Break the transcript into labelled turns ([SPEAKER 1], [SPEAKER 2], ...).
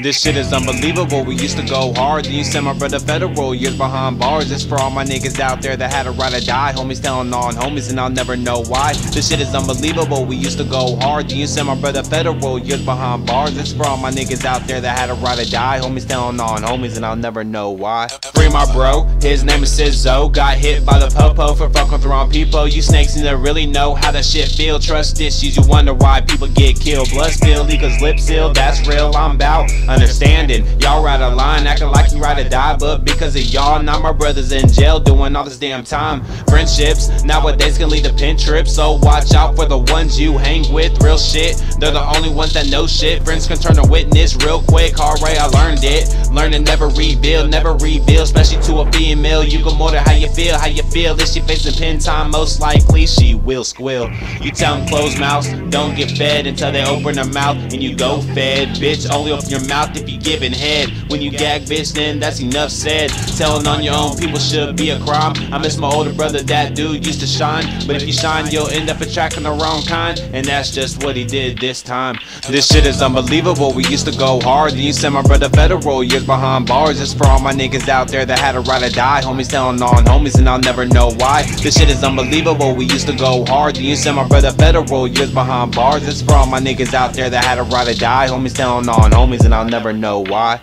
[SPEAKER 1] This shit is unbelievable. We used to go hard. Then you sent my brother federal. Years behind bars. It's for all my niggas out there that had a ride or die. Homies telling on homies, and I'll never know why. This shit is unbelievable. We used to go hard. Then you sent my brother federal. Years behind bars. It's for all my niggas out there that had a ride or die. Homies telling on homies, and I'll never know why. Free my bro. His name is Sizzo. Got hit by the popo for fucking the wrong people. You snakes need to really know how that shit feel. Trust issues. You wonder why people get killed. Blood spill, cause lip seal. That's real. I'm bout understanding. Y'all ride a line, acting like ride or die, but because of y'all, now my brother's in jail doing all this damn time. Friendships nowadays can lead to pin trips, so watch out for the ones you hang with. Real shit, they're the only ones that know shit. Friends can turn to witness real quick. Alright, I learned it. Learn to never rebuild, never reveal, especially to a female. You go more how you feel, how you feel. This she facing pin time, most likely she will squeal. You tell them close mouths, don't get fed until they open their mouth and you go fed. Bitch, only open your mouth if you giving head. When you gag, bitch, then that's enough said. Telling on your own people should be a crime. I miss my older brother, that dude used to shine. But if you shine, you'll end up attracting the wrong kind. And that's just what he did this time. This shit is unbelievable. We used to go hard. Then you sent my brother federal years behind bars. It's for all my niggas out there that had a ride or die. Homies telling on homies, and I'll never know why. This shit is unbelievable. We used to go hard. Then you sent my brother federal years behind bars. It's for all my niggas out there that had a ride or die. Homies telling on homies, and I'll never know why.